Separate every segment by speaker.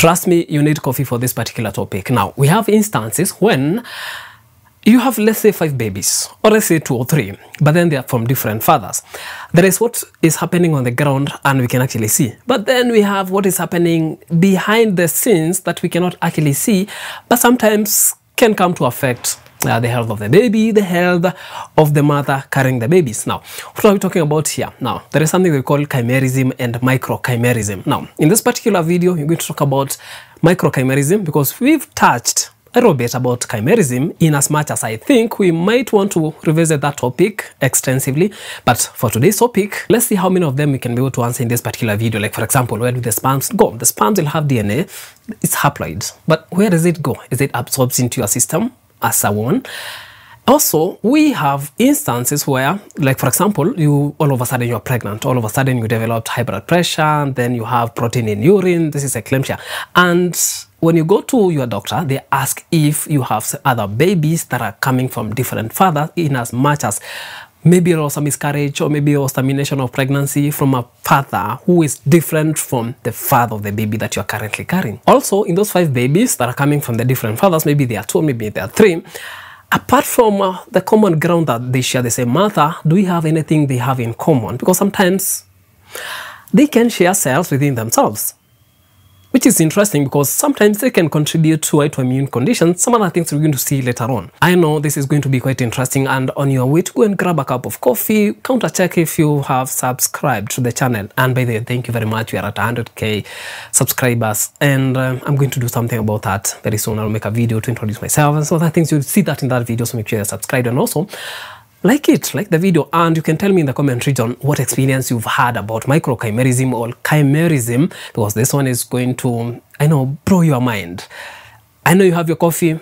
Speaker 1: Trust me, you need coffee for this particular topic. Now, we have instances when you have, let's say, five babies, or let's say two or three, but then they are from different fathers. There is what is happening on the ground, and we can actually see. But then we have what is happening behind the scenes that we cannot actually see, but sometimes can come to affect uh, the health of the baby, the health of the mother carrying the babies. Now, what are we talking about here? Now, there is something we call chimerism and microchimerism. Now, in this particular video, we're going to talk about microchimerism because we've touched a little bit about chimerism in as much as I think we might want to revisit that topic extensively. But for today's topic, let's see how many of them we can be able to answer in this particular video. Like for example, where do the sperms go? The sperms will have DNA, it's haploid. But where does it go? Is it absorbed into your system as a one? Also, we have instances where, like for example, you all of a sudden you're pregnant, all of a sudden you developed high blood pressure, then you have protein in urine, this is eclampsia. And when you go to your doctor, they ask if you have other babies that are coming from different fathers, in as much as maybe it was a miscarriage or maybe it was termination of pregnancy from a father who is different from the father of the baby that you're currently carrying. Also, in those five babies that are coming from the different fathers, maybe they are two, maybe they are three, apart from uh, the common ground that they share the same mother, do we have anything they have in common? Because sometimes they can share cells within themselves which is interesting because sometimes they can contribute to autoimmune conditions, some other things we're going to see later on. I know this is going to be quite interesting and on your way to go and grab a cup of coffee, counter check if you have subscribed to the channel. And by the way, thank you very much. We are at 100k subscribers and um, I'm going to do something about that very soon. I'll make a video to introduce myself and some other things. You'll see that in that video, so make sure you're subscribed and also like it, like the video, and you can tell me in the comment region what experience you've had about microchimerism or chimerism, because this one is going to, I know, blow your mind. I know you have your coffee.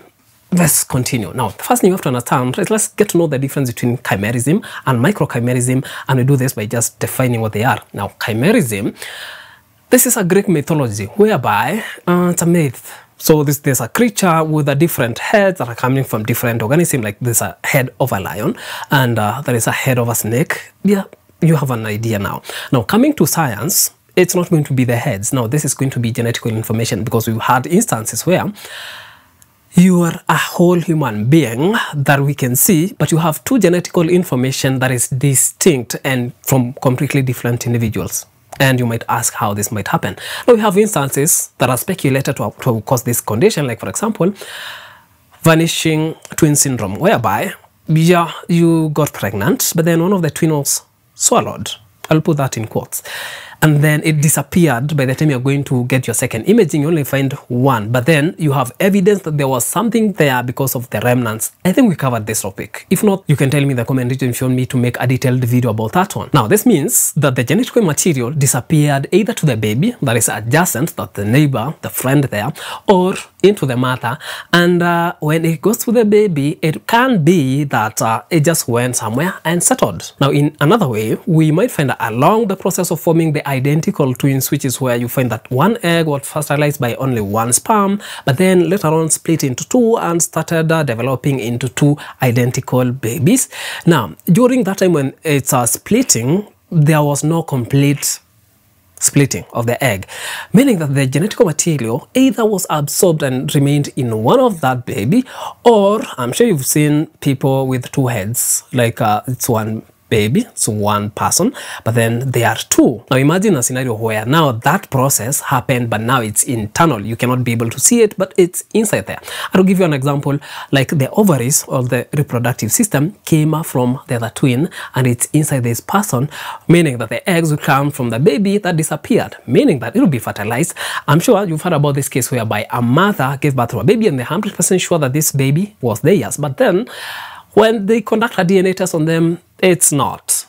Speaker 1: Let's continue. Now, the first thing you have to understand is let's get to know the difference between chimerism and microchimerism, and we do this by just defining what they are. Now, chimerism, this is a Greek mythology whereby uh, it's a myth so this, there's a creature with a different heads that are coming from different organisms, like there's a head of a lion and uh, there is a head of a snake. Yeah, you have an idea now. Now coming to science, it's not going to be the heads. Now this is going to be genetical information because we've had instances where you are a whole human being that we can see, but you have two genetical information that is distinct and from completely different individuals. And you might ask how this might happen. Now, we have instances that are speculated to, to cause this condition, like, for example, vanishing twin syndrome, whereby yeah, you got pregnant, but then one of the twins swallowed. I'll put that in quotes and then it disappeared by the time you're going to get your second imaging you only find one. But then you have evidence that there was something there because of the remnants. I think we covered this topic. If not you can tell me in the comment section if you want me to make a detailed video about that one. Now this means that the genetic material disappeared either to the baby that is adjacent that the neighbor the friend there or into the mother. And uh, when it goes to the baby it can be that uh, it just went somewhere and settled. Now in another way we might find along the process of forming the identical twins which is where you find that one egg was fertilized by only one sperm but then later on split into two and started uh, developing into two identical babies. Now during that time when it's uh, splitting there was no complete splitting of the egg, meaning that the genetic material either was absorbed and remained in one of that baby, or I'm sure you've seen people with two heads, like uh, it's one baby, so one person, but then there are two. Now imagine a scenario where now that process happened, but now it's internal. You cannot be able to see it, but it's inside there. I'll give you an example, like the ovaries or the reproductive system came from the other twin and it's inside this person, meaning that the eggs will come from the baby that disappeared, meaning that it will be fertilized. I'm sure you've heard about this case whereby a mother gave birth to a baby and they're 100% sure that this baby was theirs, but then when they conduct a DNA test on them, it's not.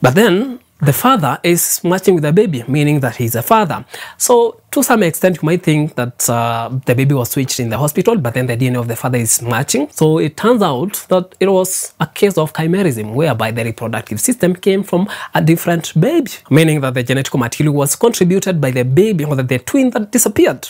Speaker 1: But then the father is matching with the baby, meaning that he's a father. So to some extent, you might think that uh, the baby was switched in the hospital, but then the DNA of the father is matching. So it turns out that it was a case of chimerism, whereby the reproductive system came from a different baby, meaning that the genetic material was contributed by the baby or the twin that disappeared.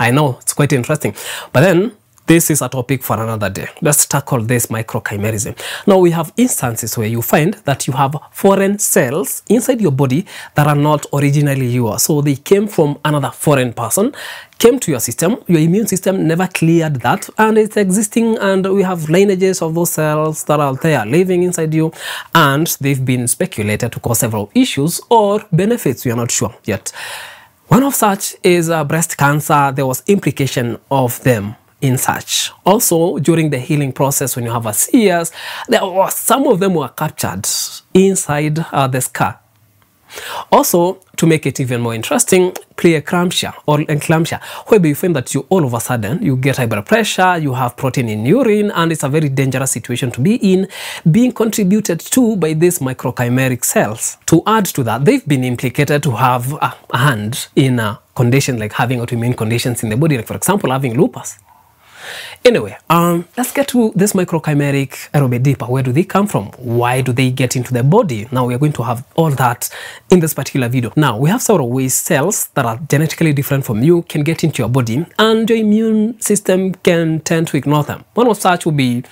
Speaker 1: I know, it's quite interesting. But then this is a topic for another day. Let's tackle this microchimerism. Now we have instances where you find that you have foreign cells inside your body that are not originally yours. So they came from another foreign person, came to your system, your immune system never cleared that and it's existing and we have lineages of those cells that are there living inside you and they've been speculated to cause several issues or benefits, we are not sure yet. One of such is uh, breast cancer. There was implication of them in such. Also, during the healing process, when you have a CS, there was some of them were captured inside uh, the scar. Also, to make it even more interesting, preeclampsia or eclampsia, whereby you find that you all of a sudden you get high blood pressure, you have protein in urine, and it's a very dangerous situation to be in, being contributed to by these microchimeric cells. To add to that, they've been implicated to have a hand in a condition like having autoimmune conditions in the body, like for example, having lupus. Anyway, um, let's get to this microchimeric a little bit deeper. Where do they come from? Why do they get into the body? Now we are going to have all that in this particular video. Now we have several ways cells that are genetically different from you can get into your body and your immune system can tend to ignore them. One of such will be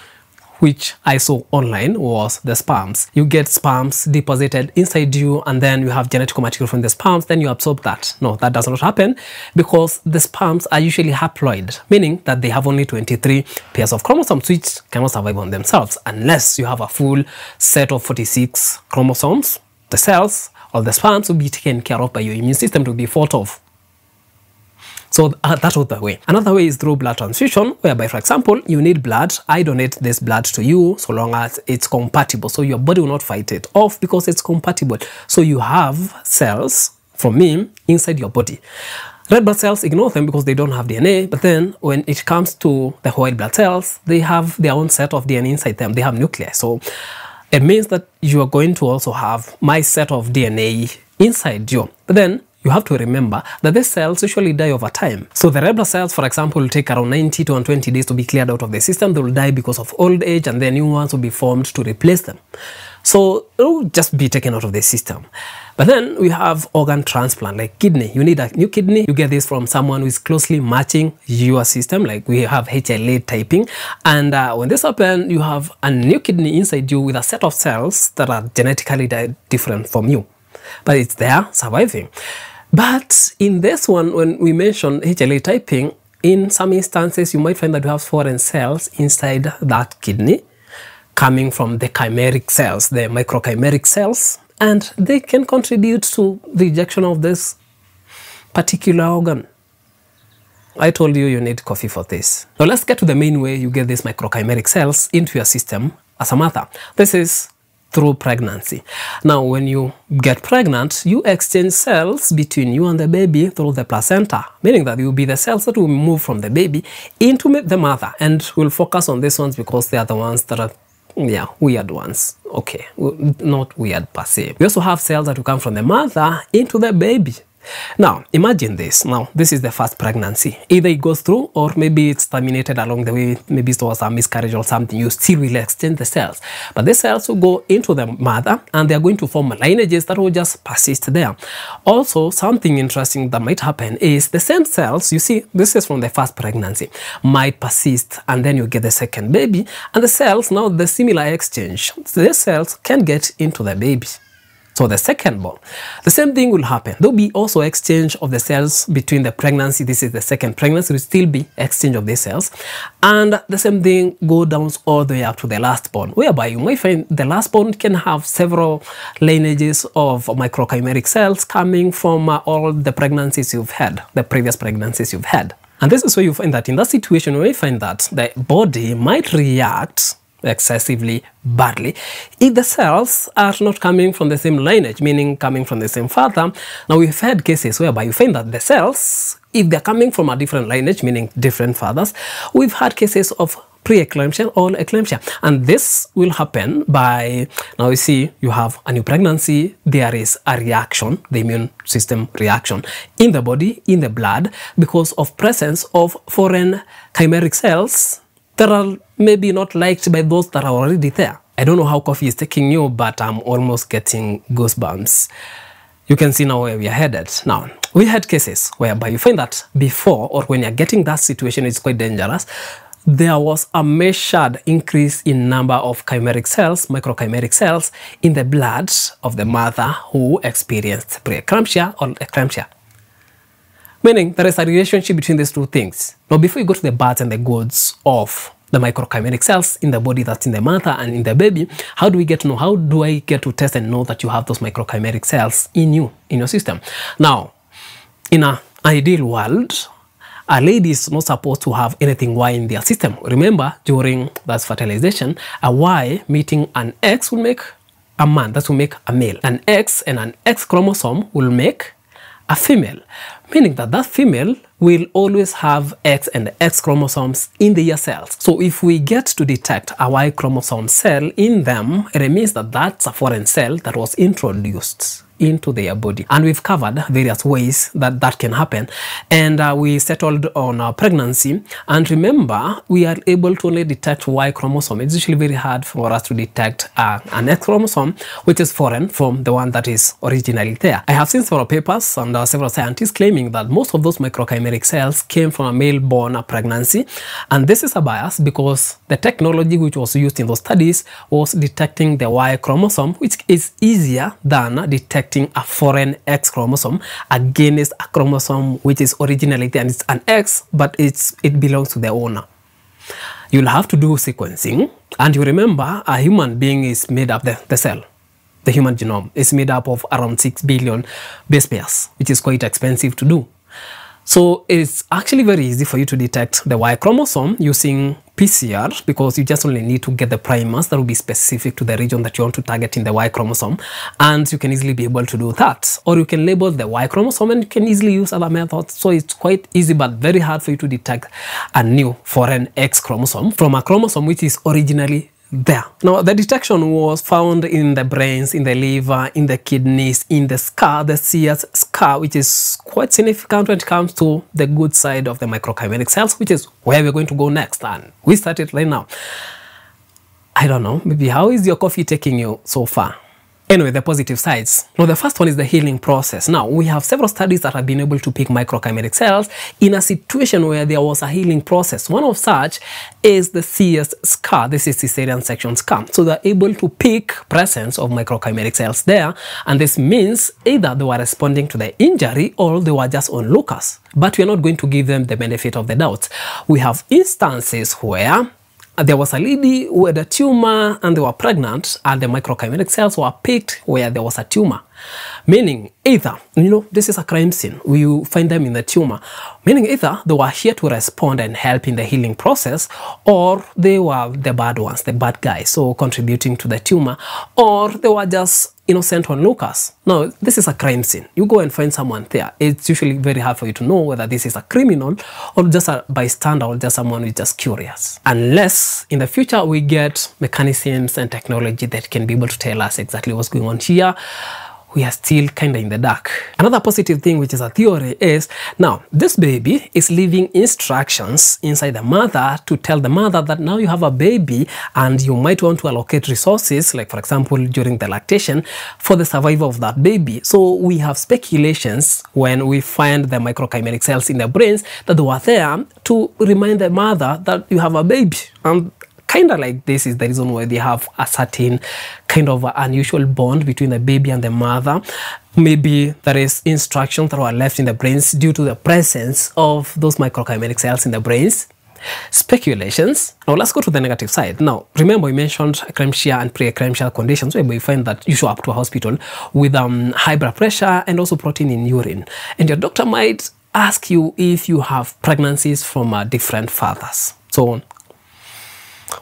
Speaker 1: which I saw online was the sperms. You get sperms deposited inside you and then you have genetic material from the sperms, then you absorb that. No, that does not happen because the sperms are usually haploid, meaning that they have only 23 pairs of chromosomes which cannot survive on themselves unless you have a full set of 46 chromosomes. The cells or the sperms will be taken care of by your immune system to be fought off. So uh, that was the way. Another way is through blood transfusion, whereby, for example, you need blood. I donate this blood to you so long as it's compatible. So your body will not fight it off because it's compatible. So you have cells from me inside your body. Red blood cells ignore them because they don't have DNA, but then when it comes to the white blood cells, they have their own set of DNA inside them. They have nuclei. So it means that you are going to also have my set of DNA inside you. But then you have to remember that these cells usually die over time. So the red blood cells, for example, will take around 90 to 120 days to be cleared out of the system. They will die because of old age and then new ones will be formed to replace them. So it will just be taken out of the system. But then we have organ transplant, like kidney. You need a new kidney. You get this from someone who is closely matching your system, like we have HLA typing. And uh, when this happens, you have a new kidney inside you with a set of cells that are genetically different from you. But it's there, surviving. But in this one, when we mention HLA typing, in some instances, you might find that you have foreign cells inside that kidney coming from the chimeric cells, the microchimeric cells, and they can contribute to the rejection of this particular organ. I told you you need coffee for this. Now let's get to the main way you get these microchimeric cells into your system as a mother. This is through pregnancy. Now, when you get pregnant, you exchange cells between you and the baby through the placenta, meaning that it will be the cells that will move from the baby into the mother. And we'll focus on these ones because they are the ones that are yeah, weird ones. Okay, not weird per se. We also have cells that will come from the mother into the baby. Now, imagine this. Now, this is the first pregnancy. Either it goes through or maybe it's terminated along the way. Maybe it was a miscarriage or something. You still will exchange the cells. But the cells will go into the mother and they're going to form lineages that will just persist there. Also, something interesting that might happen is the same cells, you see, this is from the first pregnancy, might persist and then you get the second baby and the cells, now the similar exchange, the cells can get into the baby. So the second born, the same thing will happen. There'll be also exchange of the cells between the pregnancy. This is the second pregnancy. Will still be exchange of the cells, and the same thing go down all the way up to the last born, whereby you might find the last born can have several lineages of microchimeric cells coming from uh, all the pregnancies you've had, the previous pregnancies you've had. And this is where you find that in that situation, you may find that the body might react excessively badly if the cells are not coming from the same lineage, meaning coming from the same father. Now we've had cases whereby you find that the cells, if they're coming from a different lineage, meaning different fathers, we've had cases of pre-eclampsia or eclampsia and this will happen by now you see you have a new pregnancy there is a reaction the immune system reaction in the body in the blood because of presence of foreign chimeric cells that are maybe not liked by those that are already there. I don't know how coffee is taking you, but I'm almost getting goosebumps. You can see now where we are headed. Now, we had cases whereby you find that before or when you're getting that situation, it's quite dangerous. there was a measured increase in number of chimeric cells, microchimeric cells, in the blood of the mother who experienced preeclampsia or eclampsia. Meaning there is a relationship between these two things. Now, before you go to the bads and the goods of the microchimeric cells in the body that's in the mother and in the baby, how do we get to know? How do I get to test and know that you have those microchimeric cells in you, in your system? Now, in an ideal world, a lady is not supposed to have anything Y in their system. Remember, during that fertilization, a Y meeting an X will make a man, that will make a male. An X and an X chromosome will make a female, meaning that that female will always have X and X chromosomes in their cells. So if we get to detect a Y chromosome cell in them, it means that that's a foreign cell that was introduced into their body. And we've covered various ways that that can happen. And uh, we settled on uh, pregnancy. And remember, we are able to only detect Y chromosome. It's usually very hard for us to detect uh, an X chromosome, which is foreign from the one that is originally there. I have seen several papers and uh, several scientists claiming that most of those microchimeric cells came from a male-born pregnancy. And this is a bias because the technology which was used in those studies was detecting the Y chromosome, which is easier than detecting a foreign X chromosome against a chromosome which is originally and it's an X, but it's it belongs to the owner. You'll have to do sequencing, and you remember a human being is made up the, the cell. The human genome is made up of around 6 billion base pairs, which is quite expensive to do. So it's actually very easy for you to detect the Y chromosome using PCR because you just only need to get the primers that will be specific to the region that you want to target in the Y chromosome and you can easily be able to do that. Or you can label the Y chromosome and you can easily use other methods. So it's quite easy but very hard for you to detect a new foreign X chromosome from a chromosome which is originally there. Now, the detection was found in the brains, in the liver, in the kidneys, in the scar, the CS scar, which is quite significant when it comes to the good side of the microchimeric cells, which is where we're going to go next. And we started right now. I don't know, maybe how is your coffee taking you so far? Anyway, the positive sides. Now, the first one is the healing process. Now, we have several studies that have been able to pick microchimeric cells in a situation where there was a healing process. One of such is the CS scar. This is cesarean section scar. So they're able to pick presence of microchimeric cells there. And this means either they were responding to the injury or they were just onlookers. But we're not going to give them the benefit of the doubt. We have instances where there was a lady who had a tumor and they were pregnant and the microchimeric cells were picked where there was a tumor. Meaning either, you know, this is a crime scene. We find them in the tumor. Meaning either they were here to respond and help in the healing process or they were the bad ones, the bad guys, so contributing to the tumor or they were just innocent onlookers. Now, this is a crime scene. You go and find someone there. It's usually very hard for you to know whether this is a criminal or just a bystander or just someone who's just curious. Unless in the future we get mechanisms and technology that can be able to tell us exactly what's going on here we are still kind of in the dark. Another positive thing, which is a theory, is now this baby is leaving instructions inside the mother to tell the mother that now you have a baby and you might want to allocate resources, like for example, during the lactation, for the survival of that baby. So we have speculations when we find the microchimeric cells in the brains that they were there to remind the mother that you have a baby. And kind of like this is the reason why they have a certain kind of unusual bond between the baby and the mother. Maybe there is instructions that were left in the brains due to the presence of those microchimeric cells in the brains. Speculations. Now let's go to the negative side. Now remember we mentioned eclampsia and pre-eclampsia conditions where we find that you show up to a hospital with um, high blood pressure and also protein in urine. And your doctor might ask you if you have pregnancies from uh, different fathers. So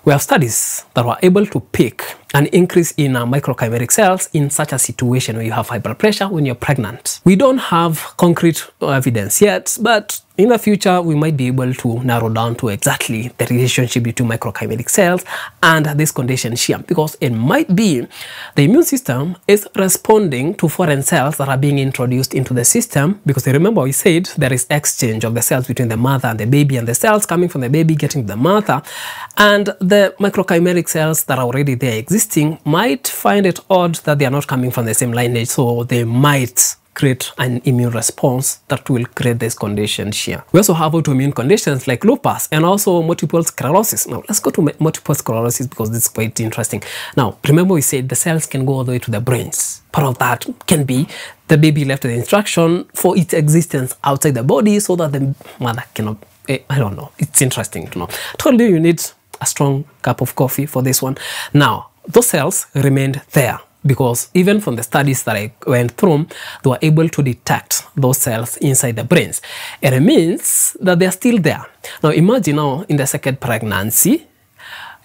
Speaker 1: we have studies that were able to pick an increase in uh, microchimeric cells in such a situation where you have high blood pressure when you're pregnant. We don't have concrete evidence yet, but in the future, we might be able to narrow down to exactly the relationship between microchimeric cells and this condition here, because it might be the immune system is responding to foreign cells that are being introduced into the system, because remember we said there is exchange of the cells between the mother and the baby, and the cells coming from the baby getting to the mother, and the microchimeric cells that are already there existing might find it odd that they are not coming from the same lineage, so they might create an immune response that will create this condition here. We also have autoimmune conditions like lupus and also multiple sclerosis. Now, let's go to multiple sclerosis because this is quite interesting. Now, remember we said the cells can go all the way to the brains. Part of that can be the baby left the instruction for its existence outside the body so that the mother cannot, eh, I don't know, it's interesting to know. You you need a strong cup of coffee for this one. Now, those cells remained there because even from the studies that I went through, they were able to detect those cells inside the brains. And it means that they are still there. Now imagine now in the second pregnancy,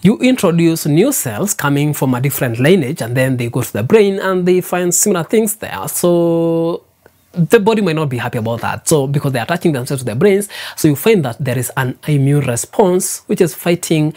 Speaker 1: you introduce new cells coming from a different lineage and then they go to the brain and they find similar things there. So the body might not be happy about that. So because they're attaching themselves to the brains, so you find that there is an immune response which is fighting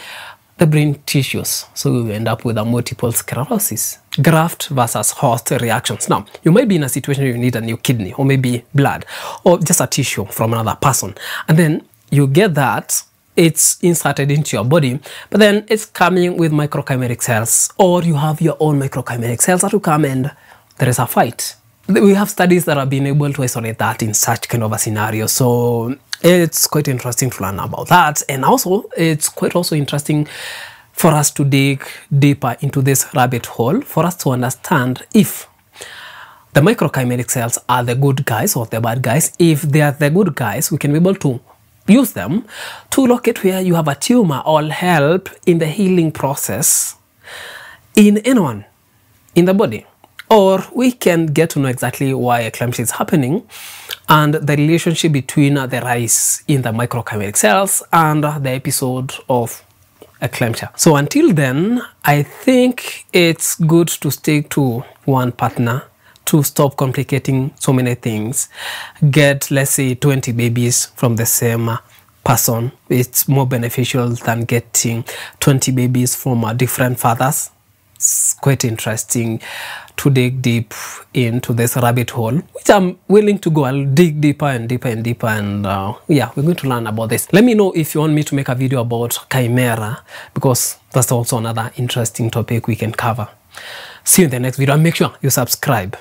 Speaker 1: the brain tissues. So you end up with a multiple sclerosis. Graft versus host reactions. Now, you might be in a situation where you need a new kidney or maybe blood or just a tissue from another person. And then you get that it's inserted into your body, but then it's coming with microchimeric cells, or you have your own microchimeric cells that will come and there is a fight. We have studies that have been able to isolate that in such kind of a scenario. So it's quite interesting to learn about that. And also, it's quite also interesting for us to dig deeper into this rabbit hole for us to understand if the microchimeric cells are the good guys or the bad guys. If they are the good guys, we can be able to use them to locate where you have a tumor or help in the healing process in anyone in the body. Or we can get to know exactly why eclampsia is happening and the relationship between the rise in the microchimeric cells and the episode of a eclampsia. So until then, I think it's good to stick to one partner to stop complicating so many things. Get, let's say, 20 babies from the same person. It's more beneficial than getting 20 babies from different fathers. It's quite interesting to dig deep into this rabbit hole, which I'm willing to go. I'll dig deeper and deeper and deeper. And uh, yeah, we're going to learn about this. Let me know if you want me to make a video about chimera, because that's also another interesting topic we can cover. See you in the next video and make sure you subscribe.